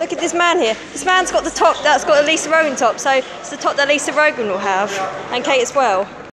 Look at this man here. This man's got the top that's got a Lisa Rogan top, so it's the top that Lisa Rogan will have, and Kate as well.